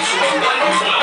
Gracias.